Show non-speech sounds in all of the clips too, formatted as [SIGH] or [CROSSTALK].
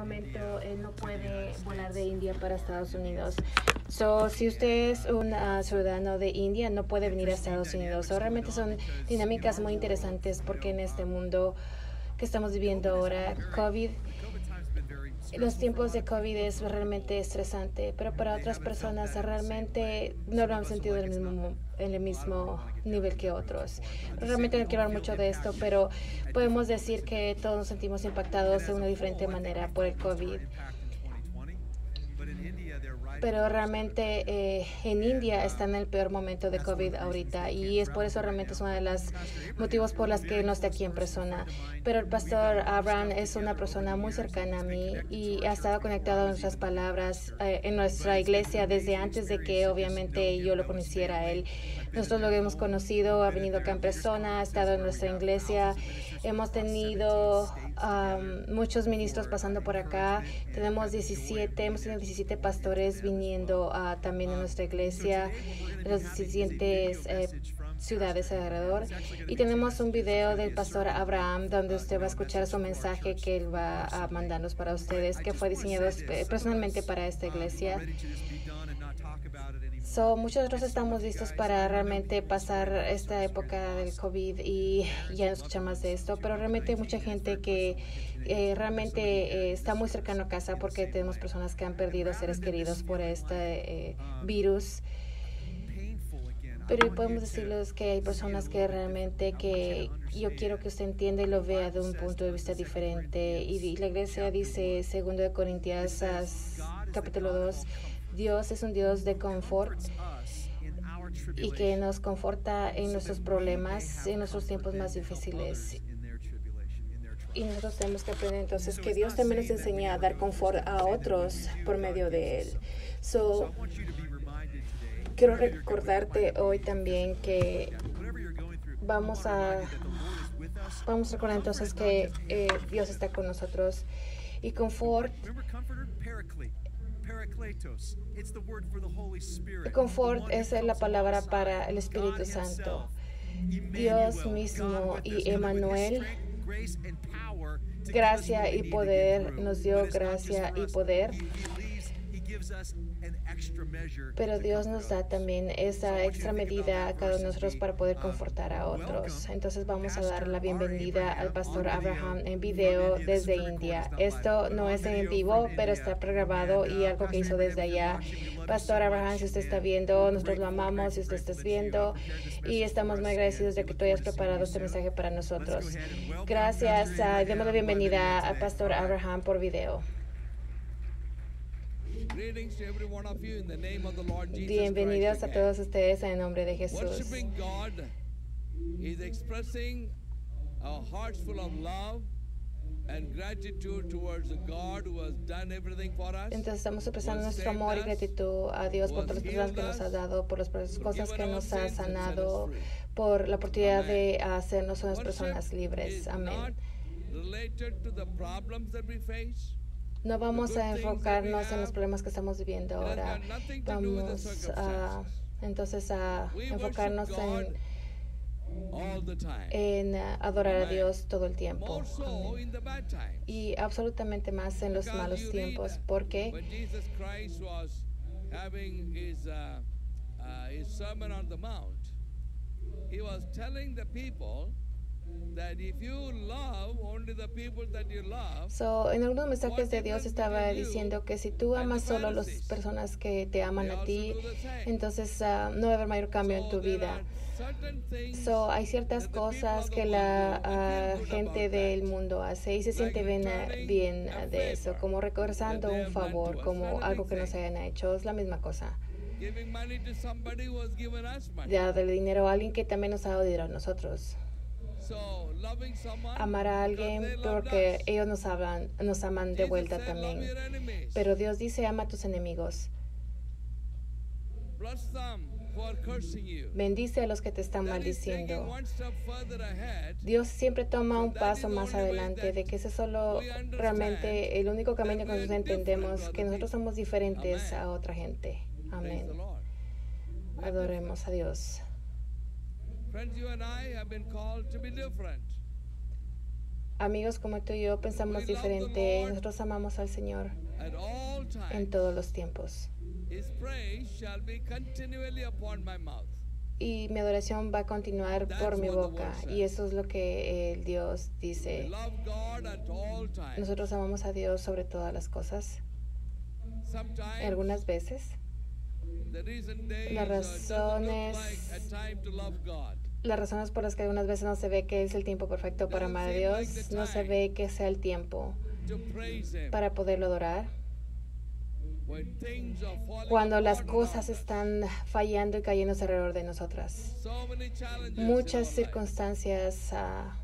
momento él no puede volar de India para Estados Unidos. So, si usted es un ah, ciudadano de India, no puede venir a Estados Unidos. So, realmente son dinámicas muy interesantes porque en este mundo que estamos viviendo ahora, COVID, los tiempos de COVID es realmente estresante, pero para otras personas realmente no lo han sentido en el mismo, en el mismo nivel que otros. Realmente no quiero hablar mucho de esto, pero podemos decir que todos nos sentimos impactados de una diferente manera por el COVID pero realmente eh, en India está en el peor momento de COVID ahorita y es por eso realmente es uno de los motivos por los que no está aquí en persona. Pero el pastor Abraham es una persona muy cercana a mí y ha estado conectado a nuestras palabras eh, en nuestra iglesia desde antes de que obviamente yo lo conociera a él. Nosotros lo hemos conocido, ha venido acá en persona, ha estado en nuestra iglesia. Hemos tenido muchos ministros pasando por acá. Tenemos 17, hemos tenido 17 pastores viniendo también a nuestra iglesia, los 17 eh, ciudades alrededor. Y tenemos un video del pastor Abraham donde usted va a escuchar su mensaje que él va a mandarnos para ustedes, que fue diseñado personalmente para esta iglesia. So, muchos otros estamos listos para realmente pasar esta época del COVID y ya no escuchar más de esto, pero realmente hay mucha gente que eh, realmente eh, está muy cercano a casa porque tenemos personas que han perdido seres queridos por este eh, virus. Pero podemos decirles que hay personas que realmente que yo quiero que usted entienda y lo vea de un punto de vista diferente. Y la iglesia dice, segundo de Corintias capítulo 2, Dios es un Dios de confort y que nos conforta en nuestros problemas, en nuestros tiempos más difíciles. Y nosotros tenemos que aprender entonces que Dios también nos enseña a dar confort a otros por medio de Él. So, quiero recordarte hoy también que vamos a, vamos a recordar entonces que eh, Dios está con nosotros y confort Confort es la palabra para el Espíritu Santo. Dios mismo y Emmanuel, gracia y poder, nos dio gracia y poder pero Dios nos da también esa extra medida a cada uno de nosotros para poder confortar a otros. Entonces vamos a dar la bienvenida al pastor Abraham en video desde India. Esto no es en vivo, pero está pregrabado y algo que hizo desde allá. Pastor Abraham, si usted está viendo, nosotros lo amamos, si usted está viendo y estamos muy agradecidos de que tú hayas preparado este mensaje para nosotros. Gracias. Uh, demos la bienvenida al pastor Abraham por video. Bienvenidos a todos ustedes en el nombre de Jesús. Entonces estamos expresando nuestro amor y gratitud a Dios por todas las cosas que nos ha dado, por las cosas que nos ha sanado, por la oportunidad de hacernos unas personas libres. Amén. No vamos a enfocarnos en los problemas que estamos viviendo ahora. Vamos a, entonces a enfocarnos en, en adorar a Dios todo el tiempo. Y absolutamente más en los malos tiempos, porque So, en algunos mensajes de Dios estaba diciendo que si tú amas solo a las personas que te aman a ti, entonces uh, no va a haber mayor cambio en tu vida. So, hay ciertas cosas que la uh, gente del mundo hace y se siente bien, uh, bien de eso, como recordando un favor, como algo que nos hayan hecho. Es la misma cosa. Darle dinero a alguien que también nos ha dado dinero a nosotros amar a alguien porque ellos nos, hablan, nos aman de vuelta también. Pero Dios dice, ama a tus enemigos. Bendice a los que te están maldiciendo. Dios siempre toma un paso más adelante de que ese es solo realmente el único camino que nosotros entendemos, que nosotros somos diferentes a otra gente. Amén. Adoremos a Dios. Amigos como tú y yo pensamos diferente. Nosotros amamos al Señor en todos los tiempos. Y mi adoración va a continuar por mi boca. Y eso es lo que el Dios dice. Nosotros amamos a Dios sobre todas las cosas. Algunas veces Las razones- las razones por las que algunas veces no se ve que es el tiempo perfecto para amar a Dios, no se ve que sea el tiempo para poderlo adorar. Cuando las cosas están fallando y cayéndose alrededor de nosotras. Muchas circunstancias ah,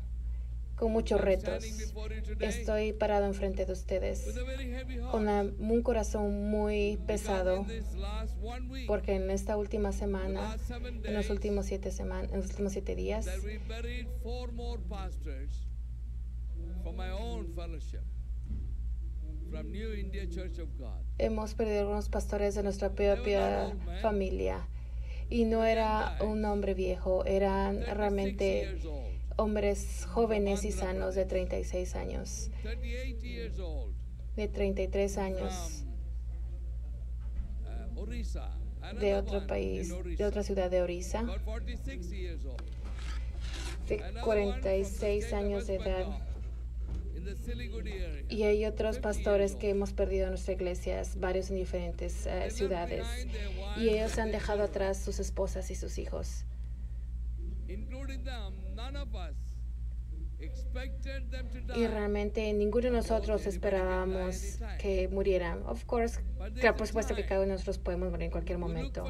con muchos retos. Estoy parado enfrente de ustedes con una- un corazón muy pesado porque en esta última semana, en los últimos siete semanas, en los últimos siete días, that we buried four more pastors from my own fellowship from New India Church of God. hemos perdido algunos pastores de nuestra propia familia y no era un hombre viejo, eran 36 realmente hombres jóvenes y sanos de 36 años, 38 years old, de 33 años, de otro país, de otra ciudad de Orissa, about 46 years old. de Another one from the 46 state of años de edad. Y hay otros 50 pastores que hemos perdido en nuestra iglesia, varios en diferentes eh, ciudades. Y ellos han dejado atrás sus esposas y sus hijos. Y realmente ninguno de nosotros esperábamos que murieran. Of course, claro, por supuesto que cada uno de nosotros podemos morir en cualquier momento.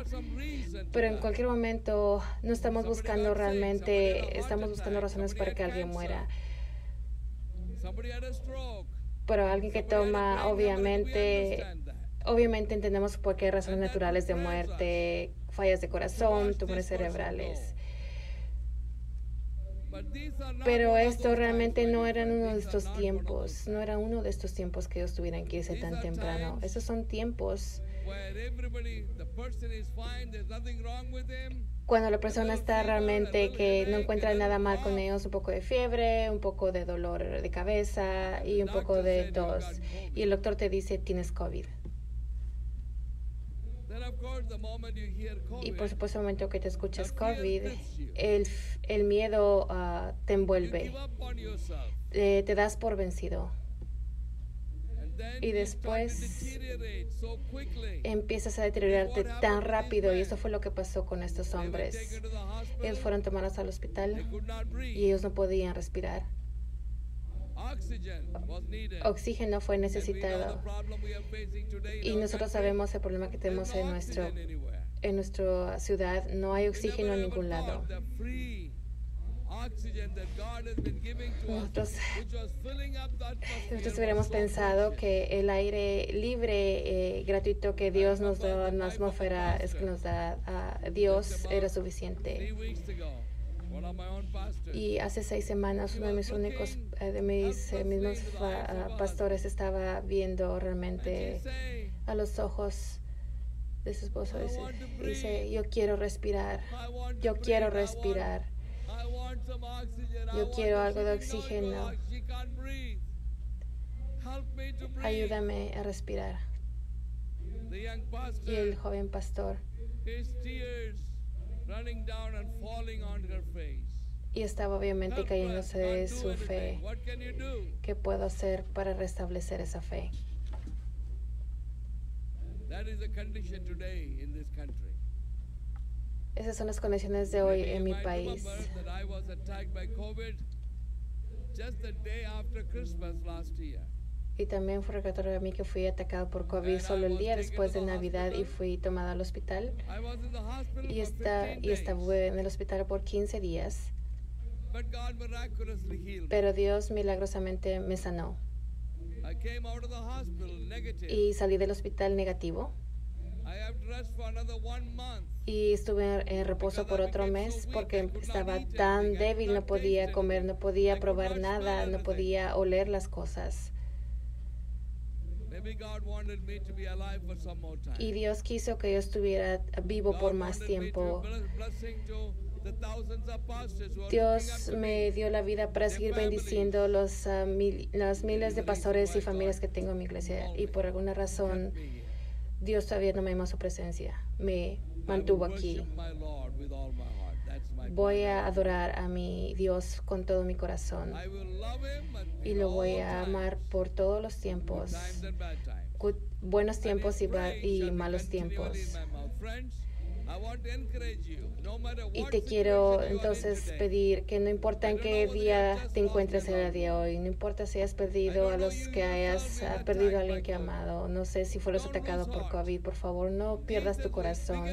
Pero en cualquier momento no estamos buscando realmente, estamos buscando razones para que alguien muera. Pero alguien que toma, obviamente, obviamente entendemos por qué razones naturales de muerte, fallas de corazón, tumores cerebrales. But these are not Pero esto realmente no eran uno de estos tiempos, no era uno de estos tiempos que ellos tuvieran que irse tan temprano. Esos son tiempos cuando la persona está realmente que no encuentra nada mal con ellos, un poco de fiebre, un poco de dolor de cabeza y un poco de tos. Y el doctor te dice, tienes COVID. Then of course the moment you hear Y por supuesto, el momento que te escuchas COVID, el, el miedo ah, te envuelve. Eh, te das por vencido. Y después empiezas a deteriorarte tan rápido y eso fue lo que pasó con estos hombres. Ellos fueron tomados al hospital y ellos no podían respirar. Oxígeno fue necesitado y nosotros sabemos el problema que tenemos en, nuestro, en nuestra ciudad. No hay oxígeno en ningún lado. Nosotros- Nosotros hubiéramos pensado que el aire libre, eh, gratuito que Dios nos da en la atmósfera, es que nos da a Dios, era suficiente. Y hace seis semanas uno de mis únicos, eh, de mis eh, mismos fa- ah, pastores estaba viendo realmente a los ojos de su esposo. Dice, dice, yo quiero respirar, yo quiero respirar. Yo quiero algo de oxígeno. Ayúdame a respirar. Y el joven pastor, y estaba obviamente cayéndose de su fe. ¿Qué puedo hacer para restablecer esa fe? Esas son las condiciones de hoy en mi país. Y también fue recordatorio a mí que fui atacado por COVID solo el día después de Navidad y fui tomada al hospital. Y, está, 15 y estuve en el hospital por 15 días, pero Dios milagrosamente me sanó. Y salí del hospital negativo. Y estuve en reposo por otro mes porque estaba tan débil, no podía comer, no podía probar nada, no podía oler las cosas. Maybe God wanted me to be alive for some more time. Y Dios quiso que yo estuviera vivo por más tiempo. Dios me dio la vida para seguir bendiciendo los, ah, mil- las miles de pastores y familias que tengo en mi iglesia. Y por alguna razón. Dios todavía no me dio su presencia. Me mantuvo aquí. Voy a adorar a mi Dios con todo mi corazón. Y lo voy a amar por todos los tiempos. Buenos tiempos y, y malos tiempos. Y te quiero entonces pedir que no importa en qué día te encuentres el día de hoy, no importa si has perdido a los que hayas perdido a alguien que amado, no sé si fueras atacado por COVID, por favor no pierdas tu corazón.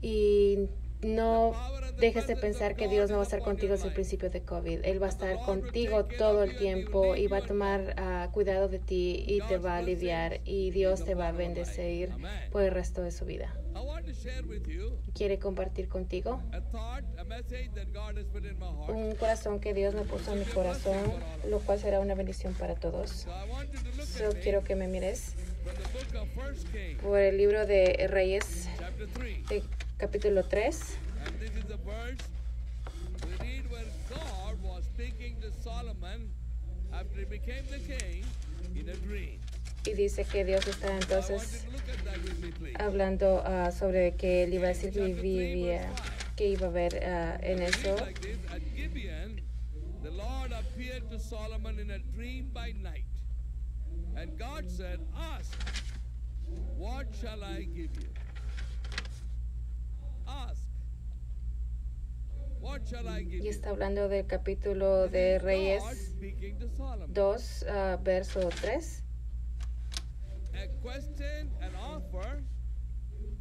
y no dejes de pensar que Dios no va a estar contigo desde el principio de COVID. Él va a estar contigo todo el tiempo y va a tomar ah, cuidado de ti y te va a aliviar y Dios te va a bendecir por el resto de su vida. ¿Quiere compartir contigo? un corazón que Dios me puso en mi corazón, lo cual será una bendición para todos. Me quiero que me mires por el libro de Reyes, chapter 3. de capítulo 3. And this is the verse we read where God was speaking to Solomon after he became the king in a dream. Y dice que Dios está entonces hablando ah, sobre que él iba a decir que vivía, que iba a ver ah, en eso. the Lord appeared to Solomon in a dream by night. And God said, Ask, what shall I give you? Ask, what shall I give Y está hablando del capítulo de Reyes speaking to Solomon. 2, ah, verso 3. A question, an offer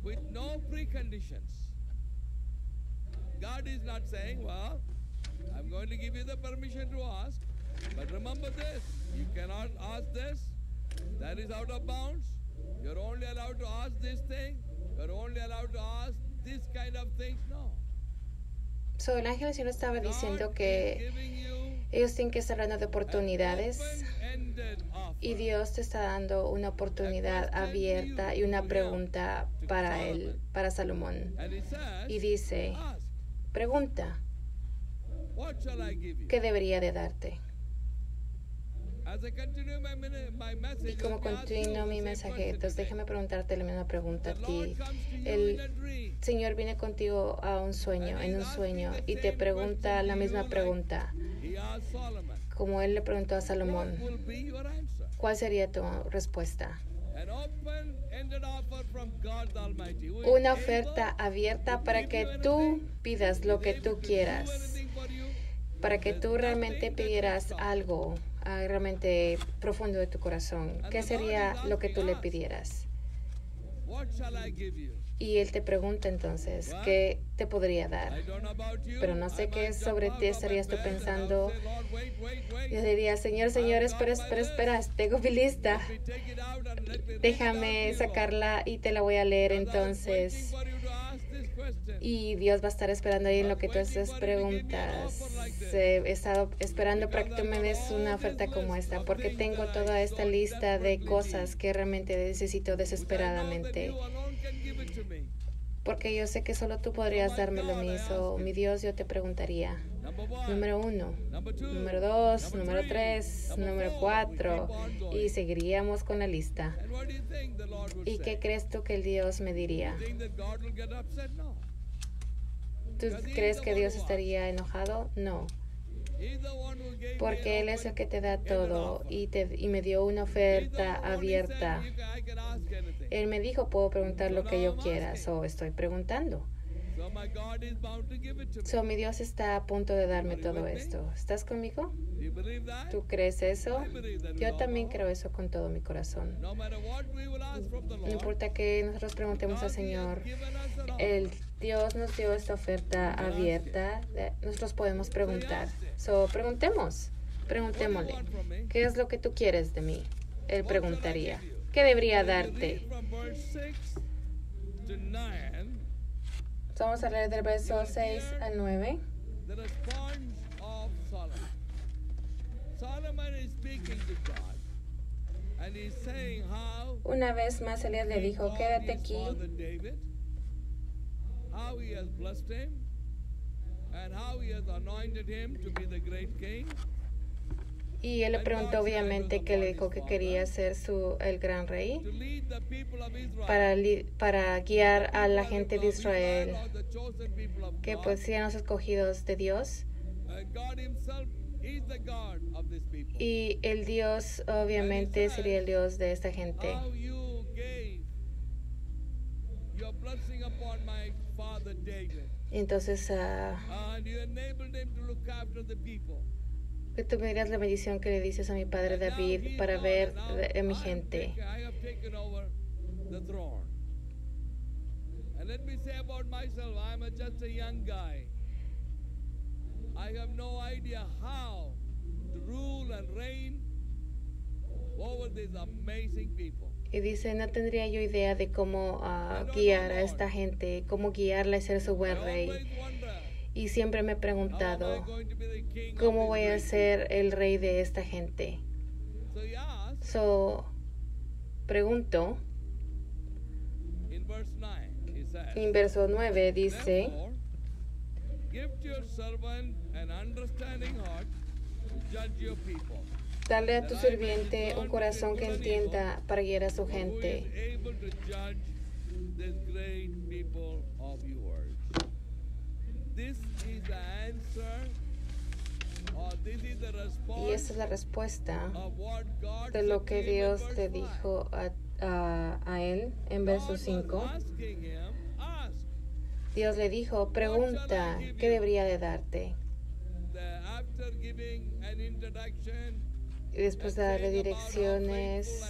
with no preconditions. God is not saying, Well, I'm going to give you the permission to ask, but remember this you cannot ask this, that is out of bounds. You're only allowed to ask this thing, you're only allowed to ask this kind of things. No. So, el ángel del estaba diciendo que ellos tienen que estar hablando de oportunidades. Y Dios te está dando una oportunidad abierta y una pregunta para él, para Salomón. Y dice, pregunta? ¿qué debería de darte? As I continue my, mini- my message, Y como continúo mi mensaje, entonces déjame preguntarte la misma pregunta a ti. El. Señor viene contigo a un sueño, en un sueño, y te pregunta la misma pregunta, como él le preguntó a Salomón. ¿Cuál sería tu respuesta? Una oferta abierta para que tú pidas lo que tú quieras. para que tú realmente pidieras algo realmente profundo de tu corazón. ¿Qué sería lo que tú le pidieras? Y él te pregunta entonces, ¿qué te podría dar? Pero no sé qué sobre ti estarías tú pensando. Yo diría, Señor, Señor, espera, espera, espera, tengo mi lista. Déjame sacarla y te la voy a leer entonces. Y Dios va a estar esperando ahí en lo que tú haces preguntas. He estado esperando para que tú me des una oferta como esta, porque tengo toda esta lista de cosas que realmente necesito desesperadamente. Porque yo sé que solo tú podrías dármelo a mí. So, mi Dios, yo te preguntaría. Número uno, número dos, número tres, número cuatro. Y seguiríamos con la lista. ¿Y qué crees tú que el Dios me diría? ¿Tú crees que Dios estaría enojado? No. Porque Él es el que te da todo y, te, y me dio una oferta abierta. Él me dijo, puedo preguntar lo que yo quiera, so estoy preguntando. So mi Dios está a punto de darme todo esto. ¿Estás conmigo? ¿Tú crees eso? Yo también creo eso con todo mi corazón. No importa que nosotros preguntemos al Señor, given Dios nos dio esta oferta abierta. Nosotros podemos preguntar. So preguntemos, preguntémosle. ¿Qué es lo que tú quieres de mí? Él preguntaría. ¿Qué debería darte? read from verse 6 to 9, Vamos a leer del verso 6 al 9. the response of Solomon. Solomon is speaking to God, and he's saying how Una vez más Elías le dijo, quédate aquí how he has blessed him, and how he has anointed him to be the great king. Y él le preguntó obviamente que le dijo que quería ser su, el gran rey para, para guiar a la gente de Israel, que pues sean los escogidos de Dios. Y el Dios obviamente sería el Dios de esta gente. Entonces people. que tú me dirás la bendición que le dices a mi padre David para ver a mi gente. I have no idea how to rule and reign over these amazing people. Y dice, no tendría yo idea de cómo ah, guiar a esta gente, cómo guiarla y ser su buen rey. Y siempre me he preguntado, ¿cómo voy a ser el rey de esta gente? So pregunto, in verse 9, he says, en verso 9 dice, give to your servant an understanding heart to judge your people. Dale a tu sirviente un corazón que entienda para guiar a su gente. Y esa es la respuesta de lo que Dios 5. dijo a, a- él en verso was 5. asking him, ask. Dios le dijo, pregunta, ¿qué debería de darte? Y después de darle direcciones,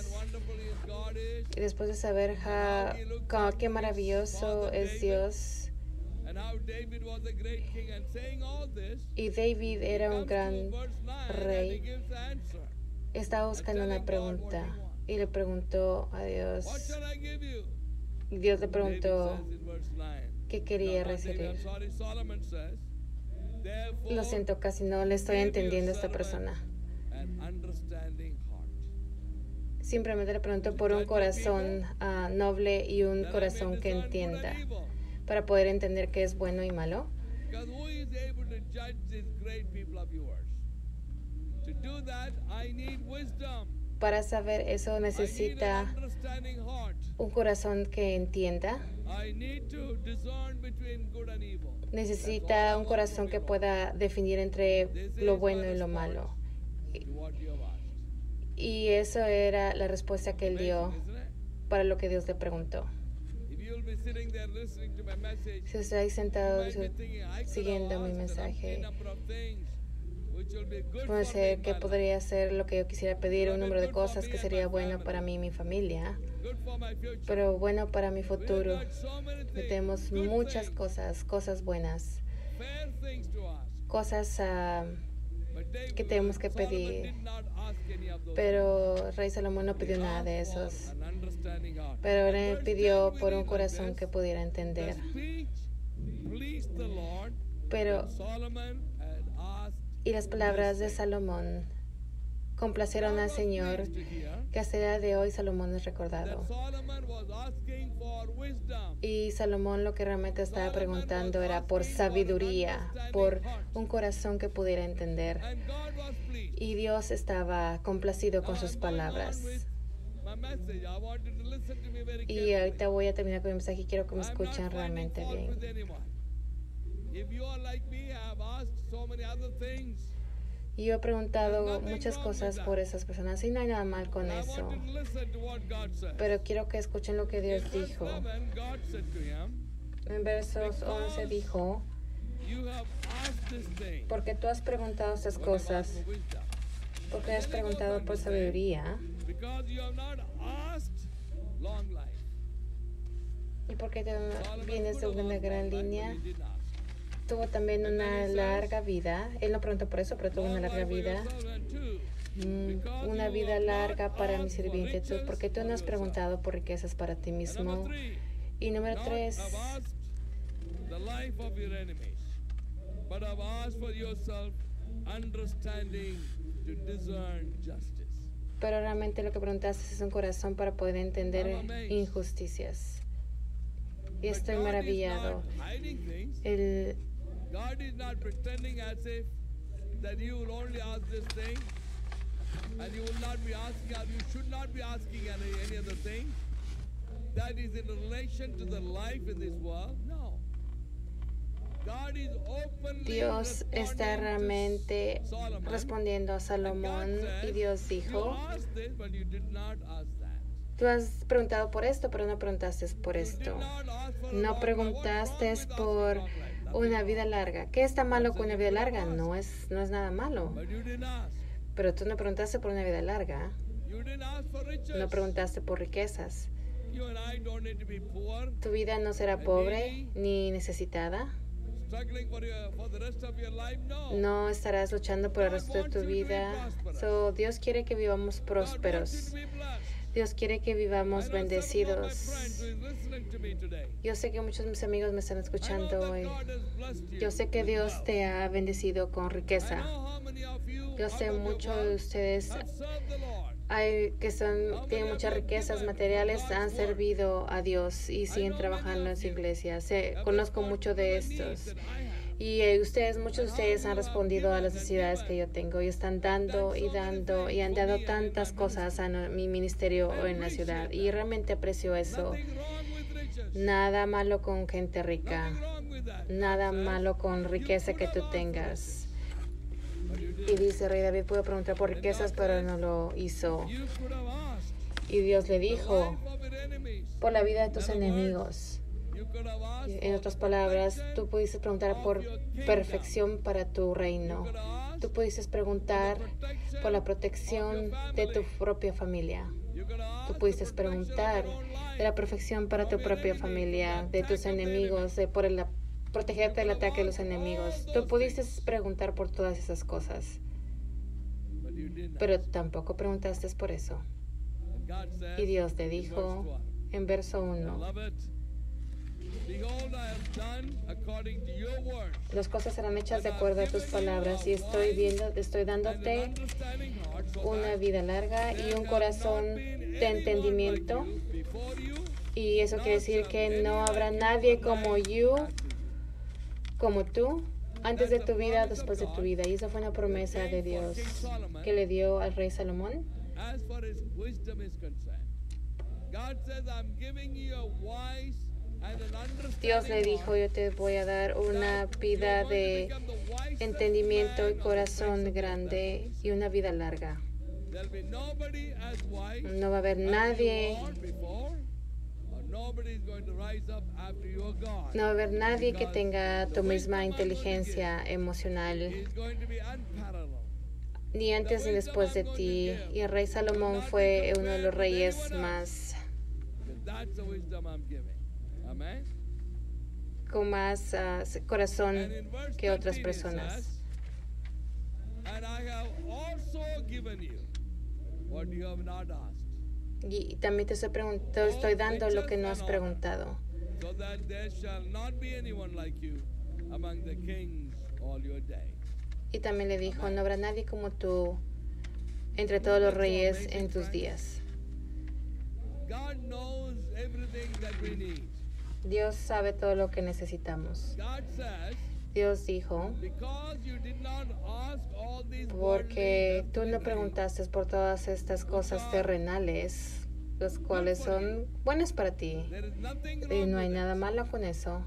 y después de saber ja- ca- qué maravilloso es Dios, y David era un gran to verse 9 and he rey, estaba buscando una pregunta y le preguntó a Dios, Dios le preguntó says in verse 9. qué quería recibir. Lo siento, casi no le estoy entendiendo a esta persona. Simplemente le pregunto por un corazón ah, noble y un corazón que entienda para poder entender qué es bueno y malo. Para saber eso necesita un corazón que entienda, necesita un corazón que pueda definir entre lo bueno y lo malo. To what you have asked. Y eso era la respuesta que él dio para lo que Dios le preguntó. Si está ahí you sentado might be thinking, I could siguiendo mi mensaje, puede ser que podría ser lo que yo quisiera pedir, un número de cosas que sería bueno para mí y mi familia, pero bueno para mi futuro. Tenemos muchas cosas, cosas buenas, cosas David, que tenemos que pedir. pero Rey Salomón no pidió nada de esos, pero él pidió 10 we por un corazón que pudiera entender. Pero, y las palabras de Salomón complacieron al Señor, que hasta el día de hoy Salomón es recordado. Y Salomón lo que realmente estaba preguntando era por sabiduría, por un corazón que pudiera entender. Y Dios estaba complacido con sus palabras. Y ahorita voy a terminar con mi mensaje y quiero que me escuchen realmente bien. Y yo he preguntado muchas cosas por esas personas y no hay nada mal con eso. Pero quiero que escuchen lo que Dios dijo. 11, God said to him, En versos 11 dijo, porque tú has preguntado estas cosas, porque has preguntado por sabiduría. Y porque te vienes de una gran línea. but he did not. Tuvo también una larga vida. Él no preguntó por eso, pero tuvo una larga vida. Mm, Una vida larga para mi sirviente, tú, porque tú no has preguntado por riquezas para ti mismo. Y número tres, pero realmente lo que preguntaste es un corazón para poder entender injusticias. Y estoy maravillado. El God is not pretending as if that you will only ask this thing and you will not be asking, you should not be asking any, any other thing. That is in relation to the life in this world. No. Dios está realmente respondiendo a Salomón y Dios dijo, tú has preguntado por esto, pero no preguntaste por esto. No preguntaste por una vida larga. ¿Qué está malo con una vida larga? No es, no es nada malo. Pero tú no preguntaste por una vida larga. No preguntaste por riquezas. Tu vida no será pobre ni necesitada. No. Estarás luchando por el resto de tu vida. So, Dios quiere que vivamos prósperos. Dios quiere que vivamos bendecidos. Yo sé que muchos de mis amigos me están escuchando hoy. Yo sé que Dios te ha bendecido con riqueza. Yo sé muchos de ustedes hay que son tienen muchas riquezas materiales, han servido a Dios y siguen trabajando en su iglesia. Sé, conozco mucho de estos. Y eh, ustedes, muchos de ustedes han respondido a las necesidades que yo tengo y están dando y dando y han dado tantas cosas a mi ministerio en la ciudad. Y realmente aprecio eso. Nada malo con gente rica. Nada malo con riqueza que tú tengas. Y dice, Rey David pudo preguntar por riquezas, pero no lo hizo. Y Dios le dijo, por la vida de tus enemigos. En otras palabras, tú pudiste preguntar por perfección para tu reino. Tú pudiste preguntar por la protección de tu propia familia. Tú pudiste preguntar de la perfección para tu propia familia, de tus enemigos, de por el, protegerte del ataque de los enemigos. Tú pudiste preguntar por todas esas cosas, pero tampoco preguntaste por eso. Y Dios te dijo 12, en verso 1, las cosas serán hechas de acuerdo a tus palabras y estoy viendo, estoy dándote una vida larga y un corazón de entendimiento. Y eso quiere decir que no habrá nadie como you, como tú, antes de tu vida, después de tu vida. Y esa fue una promesa de Dios que le dio al rey Salomón. as far Dios le dijo, yo te voy a dar una vida de entendimiento y corazón grande y una vida larga. No va a haber nadie, no va a haber nadie que tenga tu misma inteligencia emocional, ni antes ni después de ti. Y el rey Salomón fue uno de los reyes más, con más ah, corazón que otras 13 it personas. Y también te estoy, te estoy dando lo que no has preguntado. Y también le dijo, no habrá nadie como tú entre todos los reyes en tus días. Dios sabe todo lo que necesitamos. Dios dijo, porque tú no preguntaste por todas estas cosas terrenales, las cuales son buenas para ti. Y no hay nada malo con eso.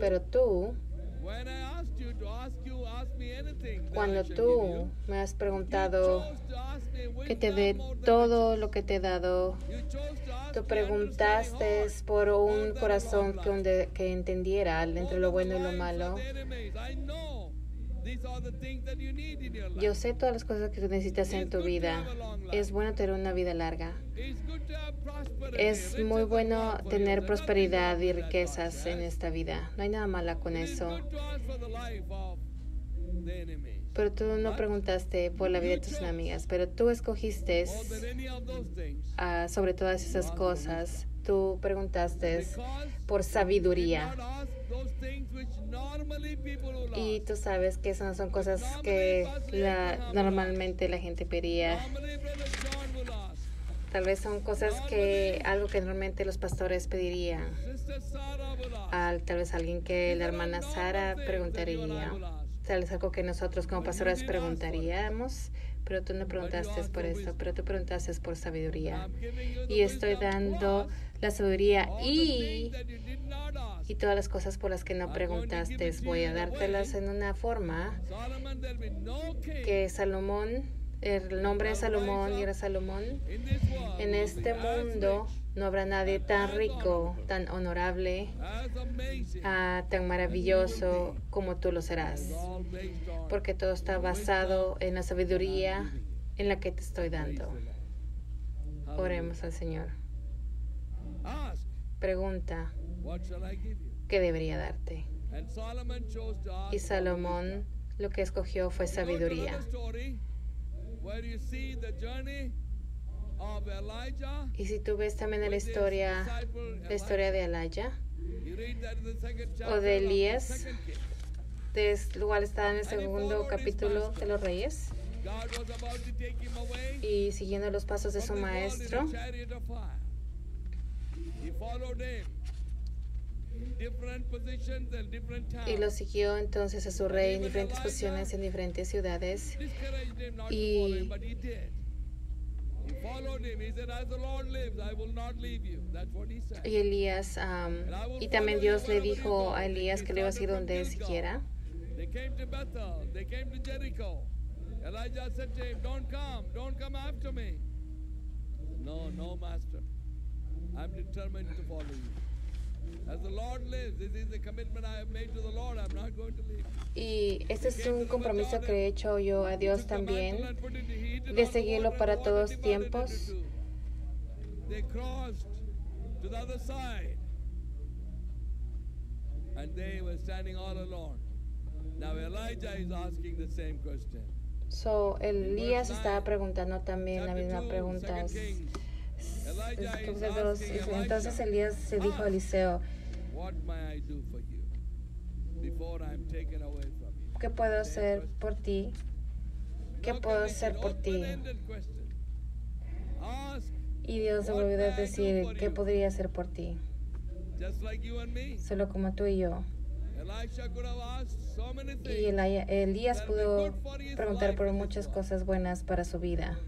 Pero tú, cuando tú me has preguntado que te dé todo lo que te he dado, tú preguntaste por un corazón que, que entendiera entre lo bueno y lo malo. Yo sé todas las cosas que tú necesitas en tu vida. Es bueno tener una vida larga. Es muy bueno tener prosperidad y riquezas en esta vida. No hay nada malo con eso. Pero tú no preguntaste por la vida de tus amigas, pero tú escogiste sobre todas esas cosas. Tú preguntaste por sabiduría. Y tú sabes que esas son cosas que la- normalmente la gente pedía. Tal vez son cosas que algo que normalmente los pastores pedirían. Al, tal vez alguien que la hermana Sara preguntaría. Tal vez algo que nosotros como pastores preguntaríamos. Pero tú no preguntaste por eso, pero tú preguntaste por sabiduría. Y estoy dando la sabiduría y, y todas las cosas por las que no preguntaste. Voy a dártelas en una forma que Salomón, el nombre de Salomón y era Salomón, en este mundo no habrá nadie tan rico, tan honorable, ah, tan maravilloso como tú lo serás. Porque todo está basado en la sabiduría en la que te estoy dando. Oremos al Señor. Pregunta? ¿qué debería darte? Y Salomón lo que escogió fue sabiduría. Y si tú ves también la historia, la historia de Elijah, o de Elías, de lugar está en el segundo capítulo de los reyes, y siguiendo los pasos de su maestro, y lo siguió entonces a su rey en diferentes posiciones en diferentes ciudades. Y- Y Elías, am, y también Dios le dijo a Elías que le iba a seguir donde siquiera. They came to Bethel. They came to Jericho. Elijah said to him, Don't come. Don't come after me. No, no, master. I'm determined to follow you. Y este es un compromiso que he hecho yo a Dios también, de seguirlo para todos tiempos. So, Elías estaba preguntando también la misma 2, pregunta. 2 Kings. Elijah is Capítulo dos, asking dice, Elisha, Entonces Elías se dijo a Eliseo, from you? ¿qué puedo hacer por ti? ¿Qué puedo hacer por ti? Y Dios le volvió a decir, ¿qué podría hacer por ti? just like you and me. Solo como tú y yo. Y Elías pudo preguntar por muchas cosas buenas para su vida.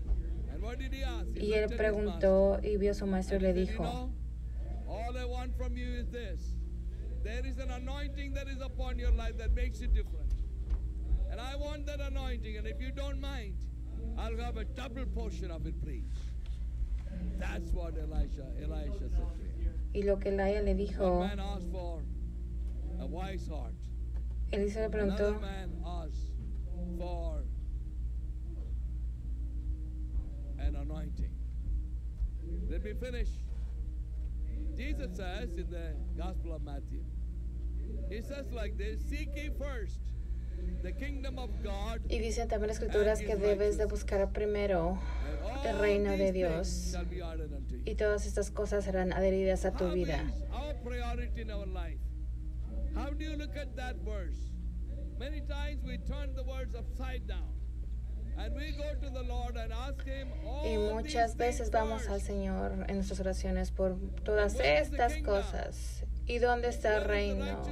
Y él preguntó y vio a su maestro y le And he said, "You dijo, know, all I want from you is this. There is an anointing that is upon your life that makes you different. And I want that anointing. And if you don't mind, I'll have a double portion of it, please. That's what Elisha, Elisha said to him. y lo que Elías le dijo, man asked for a wise heart. Elías le preguntó, man asked for an anointing. Let me finish. Jesus says in the Gospel of Matthew, He says like this Seek ye first the kingdom of God, y dice también las escrituras que debes de buscar primero and el reino de Dios. y todas estas cosas serán adheridas a tu vida. How do you look at that verse? Many times we turn the words upside down. Y muchas veces vamos al. Señor en nuestras oraciones por todas estas cosas. ¿Y dónde está el reino?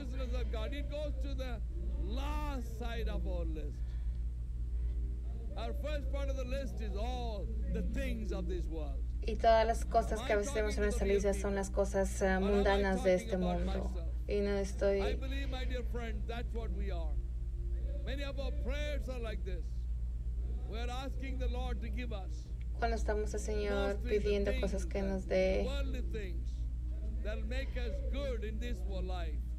Y todas las cosas que a veces tenemos en nuestra lista son las cosas ah, mundanas de este mundo. Y no estoy... Cuando estamos al Señor pidiendo cosas que nos dé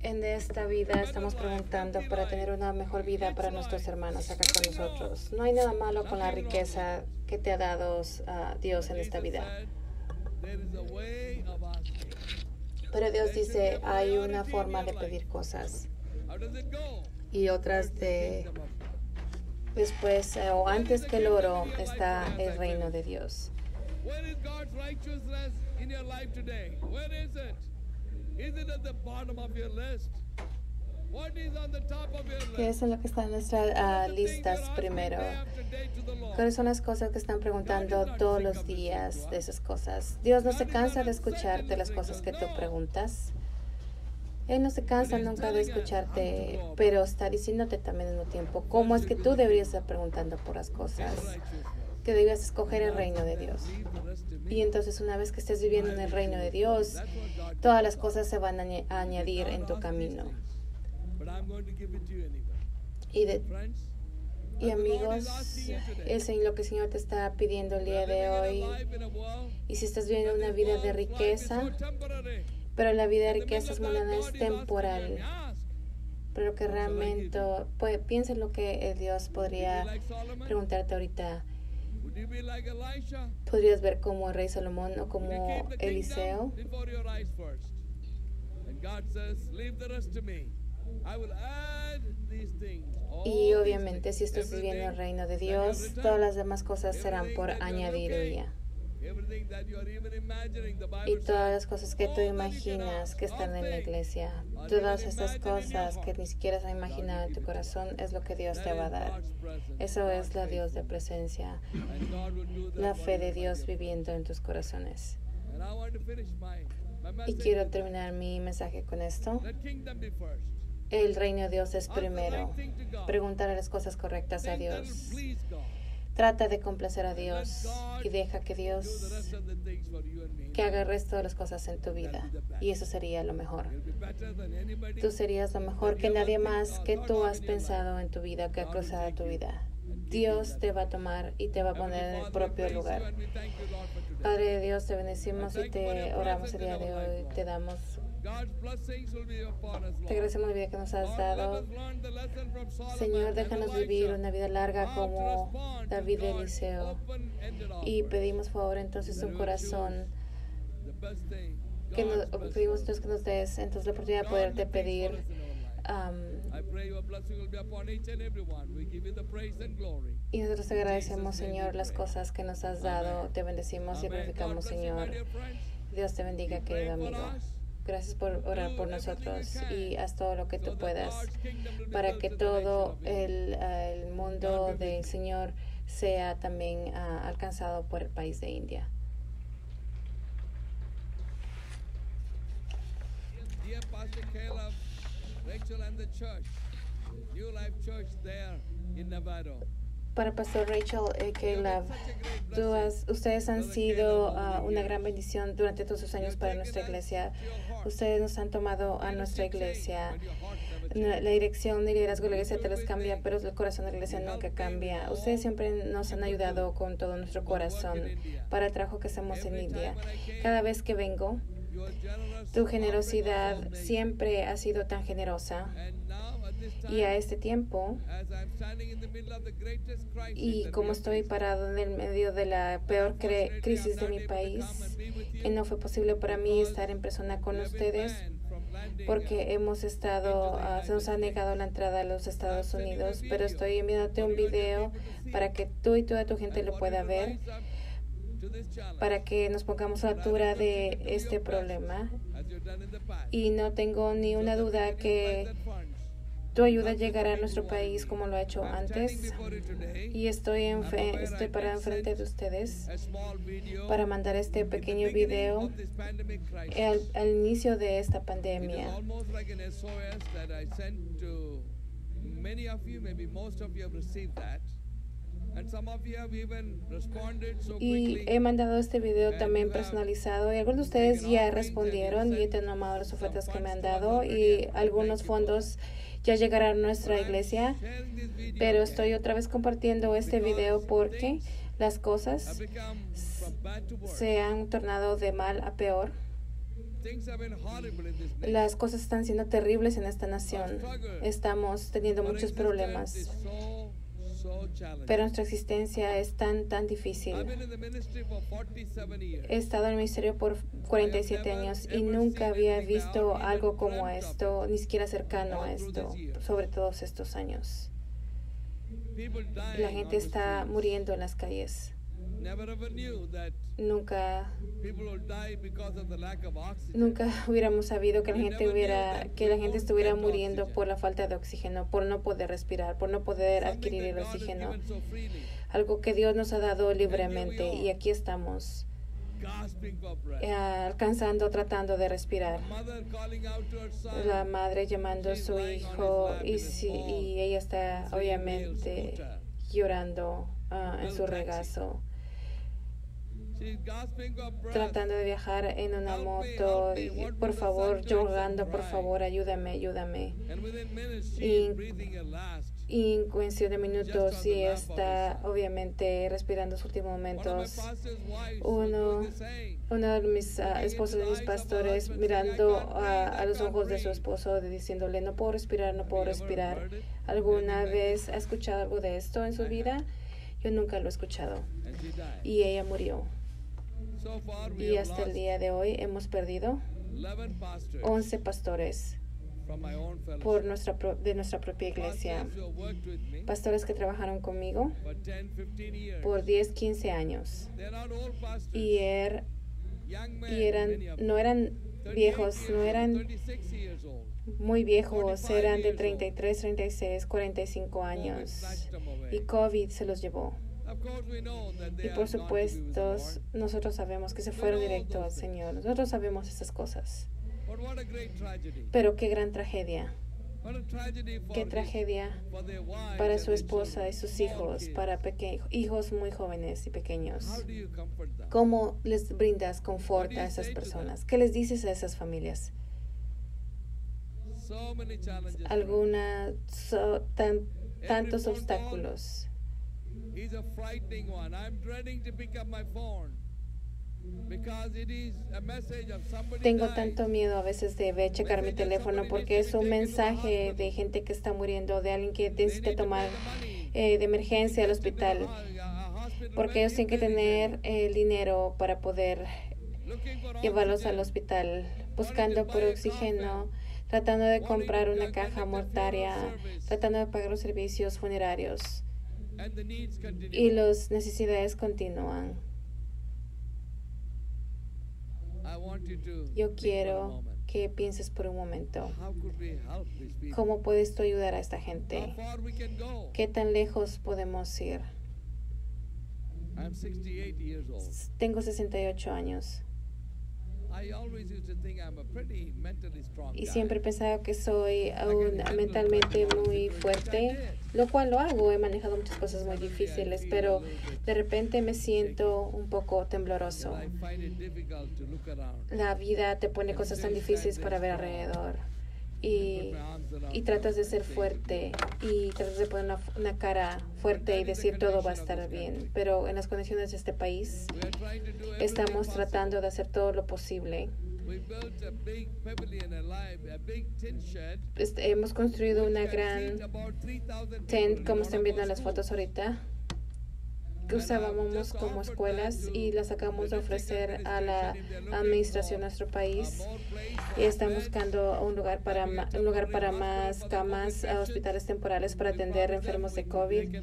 en esta vida, estamos preguntando para tener una mejor vida para nuestros hermanos acá con nosotros. No hay nada malo con la riqueza que te ha dado ah, Dios en esta vida. Pero Dios dice, hay una forma de pedir cosas y otras de. Después eh, o antes que el oro está el reino de Dios. ¿Qué es lo que está en nuestras ah, listas primero? ¿Cuáles son las cosas que están preguntando todos los días de esas cosas? Dios no se cansa de escucharte las cosas que tú preguntas. Él no se cansa nunca de escucharte, pero está diciéndote también al mismo tiempo cómo es que tú deberías estar preguntando por las cosas, que debías escoger el reino de Dios. Me. Y entonces una vez que estés viviendo en el reino de Dios, todas las cosas se van a añ- a añadir en tu camino. Y, de- y amigos, el Señor, lo que el Señor te está pidiendo el día de hoy, y si estás viviendo una vida de riqueza. Pero la vida de In the riqueza es temporal. Pero que realmente, pues, piensa en lo que eh, Dios podría preguntarte ahorita. Podrías ver como el rey Salomón o como Eliseo. Y obviamente si estás viviendo el reino de Dios, todas las demás cosas serán por añadiduría. Y todas las cosas que tú imaginas que están en la iglesia, todas estas cosas que ni siquiera has imaginado en tu corazón es lo que Dios te va a dar. Eso es la Dios de presencia, la fe de Dios viviendo en tus corazones. Y quiero terminar mi mensaje con esto. El reino de Dios es primero. Preguntar las cosas correctas a Dios. Trata de complacer a Dios y deja que Dios que haga el resto de las cosas en tu vida. Y eso sería lo mejor. Tú serías lo mejor que nadie más que tú has pensado en tu vida, que ha cruzado tu vida. Dios te va a tomar y te va a poner en el propio lugar. Padre de Dios, te bendecimos y te oramos el día de hoy. Te damos, te agradecemos la vida que nos has dado. Señor, déjanos vivir una vida larga como David de Eliseo. Y pedimos por favor entonces un corazón que nos, pedimos entonces que nos des entonces la oportunidad de poderte pedir y nosotros te agradecemos Señor las cosas que nos has dado, te bendecimos y glorificamos Señor. Dios te bendiga querido amigo. Gracias por orar por nosotros y haz todo lo que tú puedas para que todo el, ah, el mundo del Señor sea también ah, alcanzado por el país de India. New Life Church there in Nevada. Para Pastor Rachel Caleb, tú has- ustedes han sido ah, una gran bendición durante todos sus años para nuestra iglesia. Ustedes nos han tomado a nuestra iglesia. La dirección y liderazgo de la iglesia te les cambia, pero el corazón de la iglesia nunca cambia. Ustedes siempre nos han ayudado con todo nuestro corazón para el trabajo que hacemos en India. Cada vez que vengo, tu generosidad siempre ha sido tan generosa. Y a este tiempo, y como estoy parado en el medio de la peor crisis de mi país, que no fue posible para mí estar en persona con ustedes porque hemos estado, ah, se nos ha negado la entrada a los Estados Unidos, pero estoy enviándote un video para que tú y toda tu gente lo pueda ver, para que nos pongamos a la altura de este problema. Y no tengo ni una duda que. Tu ayuda llegará a nuestro país como lo ha hecho antes. Y estoy, en fe- estoy parada enfrente de ustedes para mandar este pequeño video al, al inicio de esta pandemia. many of you, maybe most of you have received that. Y he mandado este video también personalizado y algunos de ustedes ya respondieron y han tomado las ofertas que me han dado y algunos fondos ya llegarán a nuestra iglesia. Pero estoy otra vez compartiendo este video porque las cosas se han tornado de mal a peor. Las cosas están siendo terribles en esta nación. Estamos teniendo muchos problemas, is so, so challenging. Pero nuestra existencia es tan, tan difícil. been in the ministry for 47 years. He estado en el ministerio por 47 años y nunca había visto algo como esto, ni siquiera cercano a esto, sobre todos estos años. La gente está muriendo en las calles. Nunca nunca hubiéramos sabido que la gente hubiera que la gente estuviera muriendo por la falta de oxígeno, por no poder respirar, por no poder adquirir el oxígeno, algo que Dios nos ha dado libremente y aquí estamos eh, alcanzando, tratando de respirar. La madre llamando a su hijo y, si- y ella está obviamente llorando ah, en su regazo, tratando de viajar en una moto. y, por favor, llorando, por favor, ayúdame, ayúdame. Y- en cuestión de minutos, y está obviamente respirando sus últimos momentos. Uno-. Uno de mis ah, esposos de mis pastores mirando a, a los ojos de su esposo diciéndole, no puedo respirar, no puedo respirar. ¿Alguna vez ha escuchado algo de esto en su vida? Yo nunca lo he escuchado. Y ella murió. Y hasta el día de hoy hemos perdido 11 pastors 11 pastores por nuestra de nuestra propia iglesia. Pastores que trabajaron conmigo for 10, 15 years. por 10, 15 años. Y, er- y eran, no eran 38 viejos, no eran 36 years old. muy viejos, 45 eran de years old. 33, 36, 45 COVID años. Y COVID se los llevó. Y por supuesto, nosotros sabemos que se fueron directo al. Señor. Nosotros sabemos esas cosas. Pero qué gran tragedia. Qué tragedia para su esposa y sus hijos, para hijos muy jóvenes y pequeños. ¿Cómo les brindas confort a esas personas? ¿Qué les dices a esas familias? So many challenges. for him. Alguna so- tan- tantos obstáculos. He's a frightening one. I'm dreading to pick up my phone is Tengo tanto miedo a veces de ver, checar mi teléfono porque es un mensaje de gente que está muriendo, de alguien que necesita tomar eh, de emergencia al hospital, porque ellos tienen que tener el dinero para poder llevarlos al hospital, buscando por oxígeno, tratando de comprar una caja mortaria, tratando de pagar los servicios funerarios y las necesidades continúan. Yo quiero que pienses por un momento? ¿cómo puedes tú ayudar a esta gente? ¿Qué tan lejos podemos ir? I'm 68 years old. Tengo 68 años y siempre he pensado que soy aún mentalmente muy fuerte, lo cual lo hago. He manejado muchas cosas muy difíciles, pero de repente me siento un poco tembloroso. La vida te pone cosas tan difíciles para ver alrededor y, y tratas de ser fuerte y tratas de poner una, cara fuerte y decir todo va a estar bien. Pero en las condiciones de este país estamos tratando de hacer todo lo posible. Este, hemos construido una gran about 3,000 people tent, como están viendo en las fotos ahorita, que usábamos como escuelas y las acabamos de ofrecer a la administración de nuestro país. Y están buscando un lugar para un lugar para más camas, a hospitales temporales para atender enfermos de COVID.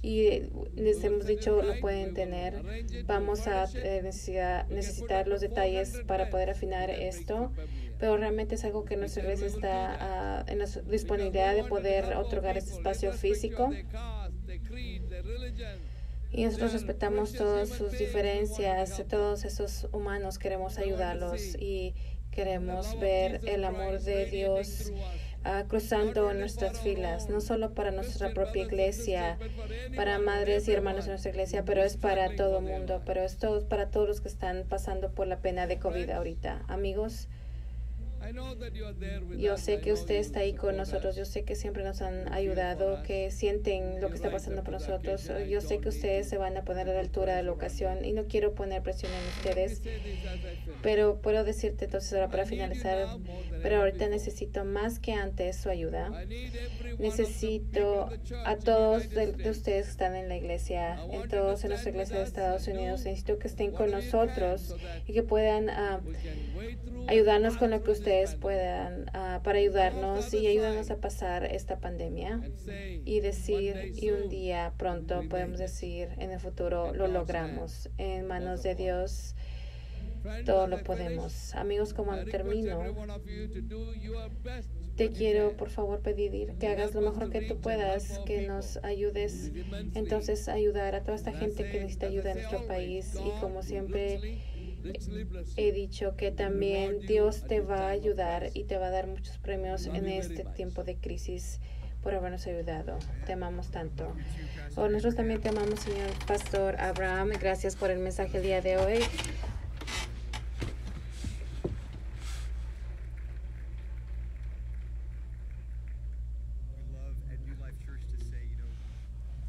Y eh, les hemos dicho lo pueden tener. Vamos a eh, necesitar, los detalles para poder afinar esto, pero realmente es algo que nuestra iglesia está ah, en la disponibilidad de poder otorgar este espacio físico. Y nosotros respetamos todas sus diferencias, todos esos humanos queremos ayudarlos y queremos ver el amor de Dios ah, cruzando nuestras filas, no solo para nuestra propia iglesia, para madres y hermanos de nuestra iglesia, pero es para todo el mundo, pero es todo, para todos los que están pasando por la pena de COVID ahorita. Amigos, yo sé que usted está ahí con nosotros, yo sé que siempre nos han ayudado, que sienten lo que está pasando por nosotros. Yo sé que ustedes se van a poner a la altura de la ocasión y no quiero poner presión en ustedes, pero puedo decirte entonces ahora para finalizar, pero ahorita necesito más que antes su ayuda. Necesito a todos de, ustedes que están en la iglesia, en todos en nuestra iglesia de Estados Unidos. Necesito que estén con nosotros y que puedan ah, ayudarnos con lo que ustedes puedan ah, para ayudarnos y ayudarnos a pasar esta pandemia y decir y un día pronto podemos decir en el futuro lo logramos en manos de Dios. Todo lo podemos. Amigos como termino best te quiero por favor pedir que hagas lo mejor que tú puedas que nos ayudes entonces a ayudar a toda esta gente que necesita ayuda en nuestro país y como siempre. He dicho que también Dios te va a ayudar y te va a dar muchos premios en este tiempo de crisis por habernos ayudado. Te amamos tanto. Nosotros también te amamos, señor Pastor Abraham. Gracias por el mensaje el día de hoy. We love at New Life Church to say, you know,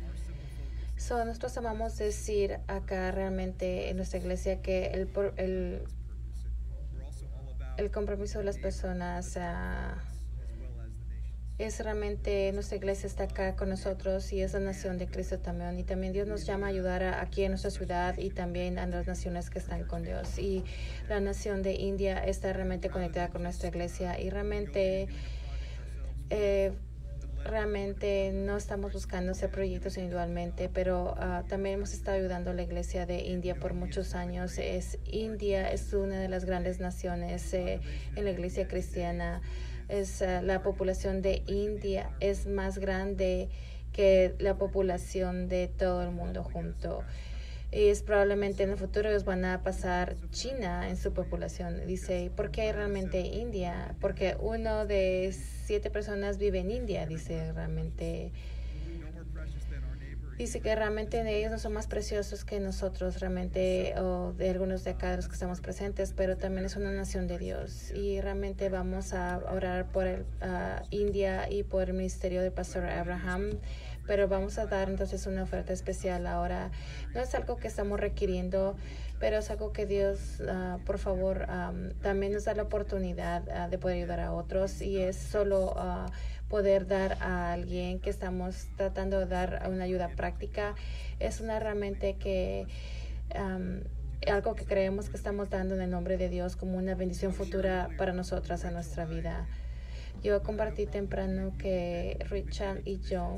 our simple focus is So, nosotros amamos decir acá realmente en nuestra iglesia que el, el, el compromiso de las personas es realmente nuestra iglesia está acá con nosotros y es la nación de Cristo también. Y también Dios nos llama a ayudar a- aquí en nuestra ciudad y también a las naciones que están con Dios. Y la nación de India está realmente conectada con nuestra iglesia y realmente, eh, realmente no estamos buscando hacer proyectos individualmente, pero ah, también hemos estado ayudando a la iglesia de India por muchos años. Es India es una de las grandes naciones eh, en la iglesia cristiana es ah, la población de India es más grande que la población de todo el mundo junto. Es probablemente en el futuro ellos van a pasar China en su población. Dice, ¿y ¿por qué realmente India? Porque uno de siete personas vive en India, dice realmente. Dice que realmente ellos no son más preciosos que nosotros, realmente, o de algunos de acá de los que estamos presentes, pero también es una nación de Dios. Y realmente vamos a orar por el, ah, India y por el ministerio del pastor Abraham, pero vamos a dar entonces una oferta especial ahora. No es algo que estamos requiriendo, pero es algo que Dios, ah, por favor, am, también nos da la oportunidad ah, de poder ayudar a otros y es solo ah, poder dar a alguien que estamos tratando de dar una ayuda práctica. Es una realmente que am, algo que creemos que estamos dando en el nombre de Dios como una bendición futura para nosotras en nuestra vida. Yo compartí temprano que Richard y yo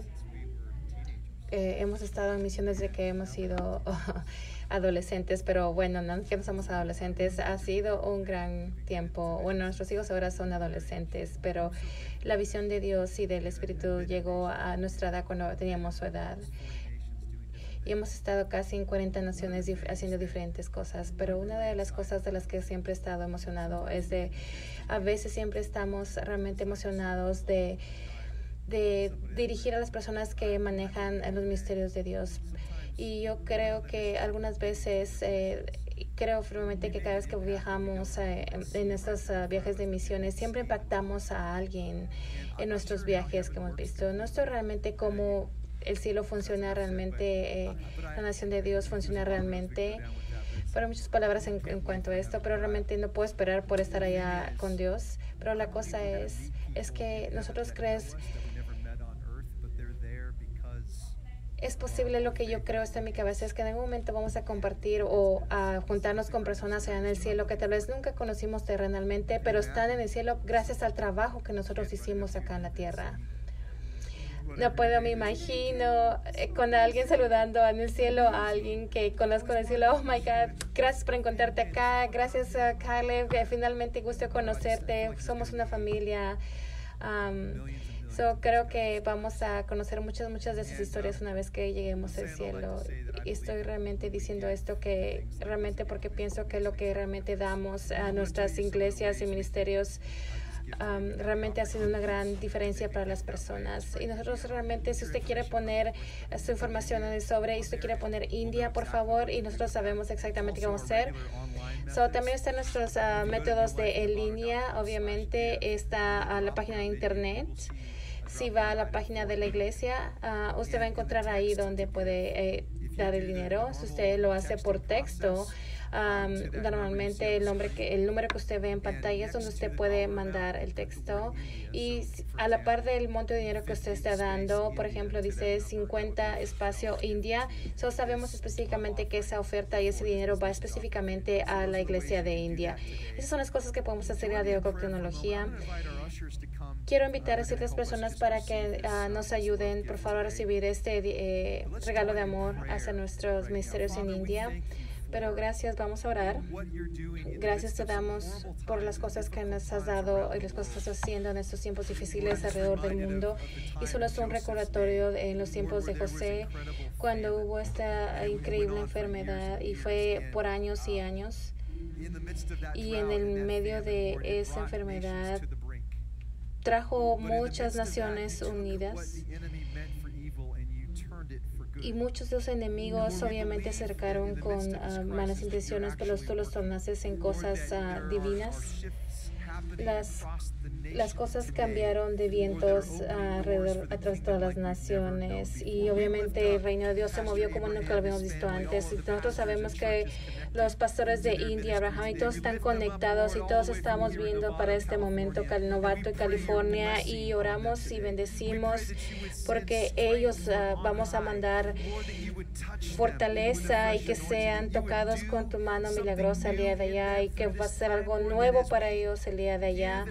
hemos estado en misión desde que hemos sido [LAUGHS] adolescentes, pero bueno, no que no somos adolescentes, ha sido un gran tiempo. Bueno, nuestros hijos ahora son adolescentes, pero la visión de Dios y del Espíritu llegó a nuestra edad cuando teníamos su edad. Y hemos estado casi en 40 naciones haciendo diferentes cosas, pero una de las cosas de las que siempre he estado emocionado es de, a veces siempre estamos realmente emocionados de de dirigir a las personas que manejan los misterios de Dios. Y yo creo que algunas veces, eh, creo firmemente que cada vez que viajamos eh, en estos ah, viajes de misiones, siempre impactamos a alguien en nuestros viajes que hemos visto. No estoy realmente como el cielo funciona realmente, eh, la nación de Dios funciona realmente. Pero muchas palabras en cuanto a esto, pero realmente no puedo esperar por estar allá con Dios. Pero la cosa es, es que nosotros crees, es posible lo que yo creo está en mi cabeza, es que en algún momento vamos a compartir o a juntarnos con personas allá en el cielo que tal vez nunca conocimos terrenalmente, pero están en el cielo gracias al trabajo que nosotros hicimos acá en la tierra. No puedo, me imagino eh, con alguien saludando en el cielo a alguien que conozco en el cielo. Oh my God, gracias por encontrarte acá. Gracias, a Caleb. que Finalmente gusto conocerte. Somos una familia. Um, so, creo que vamos a conocer muchas, muchas de esas historias una vez que lleguemos al cielo. Y estoy realmente diciendo esto que realmente porque pienso que lo que realmente damos a nuestras iglesias y ministerios um, realmente ha sido una gran diferencia para las personas. Y nosotros realmente, si usted quiere poner su información en el sobre y usted quiere poner India, por favor, y nosotros sabemos exactamente qué vamos a hacer. So, también están nuestros ah, métodos de en línea, obviamente está a la página de internet. Si va a la página de la iglesia, ah, usted va a encontrar ahí donde puede eh, dar el dinero. Si usted lo hace por texto, um, normalmente el, nombre que, el número que usted ve en pantalla es donde usted puede mandar el texto y a la par del monto de dinero que usted está dando, por ejemplo, dice 50 espacio India, solo sabemos específicamente que esa oferta y ese dinero va específicamente a la iglesia de India. Esas son las cosas que podemos hacer en la tecnología. Quiero invitar a ciertas personas para que ah, nos ayuden, por favor, a recibir este eh, regalo de amor hacia nuestros ministerios en India. Pero gracias, vamos a orar. Gracias te damos por las cosas que nos has dado y las cosas que estás haciendo en estos tiempos difíciles alrededor del mundo. Y solo es un recordatorio en los tiempos de José, cuando hubo esta increíble enfermedad y fue por años y años. Y en el medio de esa enfermedad Trajo muchas naciones unidas. y muchos de los enemigos obviamente se acercaron con ah, malas intenciones, pero tú los tornaste en cosas ah, divinas. Las, las cosas cambiaron de vientos alrededor a través de todas las naciones y obviamente el reino de Dios se movió como nunca lo habíamos visto antes. Y nosotros sabemos que los pastores de India, Abraham y todos están conectados y todos estamos viendo para este momento Cal Novato y California y oramos y bendecimos porque ellos ah, vamos a mandar fortaleza y que sean tocados con tu mano milagrosa el día de allá y que va a ser algo nuevo para ellos el de allá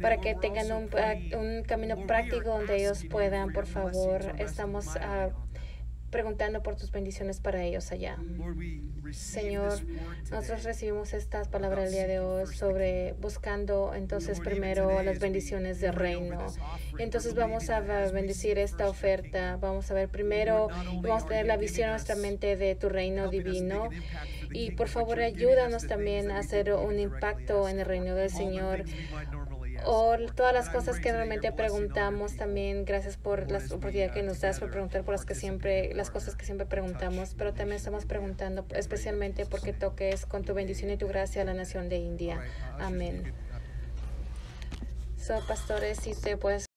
para que tengan un, un camino práctico donde ellos puedan, por favor, estamos ah, preguntando por tus bendiciones para ellos allá. Señor, nosotros recibimos estas palabras el día de hoy sobre buscando entonces primero las bendiciones del reino. Entonces vamos a bendecir esta oferta. Vamos a ver primero, y vamos a tener la visión en nuestra mente de tu reino divino. Y por favor ayúdanos también a hacer un impacto en el reino del Señor. O todas las cosas que realmente preguntamos también, gracias por la oportunidad que nos das por preguntar por las que siempre, las cosas que siempre preguntamos, pero también estamos preguntando especialmente porque toques con tu bendición y tu gracia a la nación de India. Amén. So, pastores, si usted puede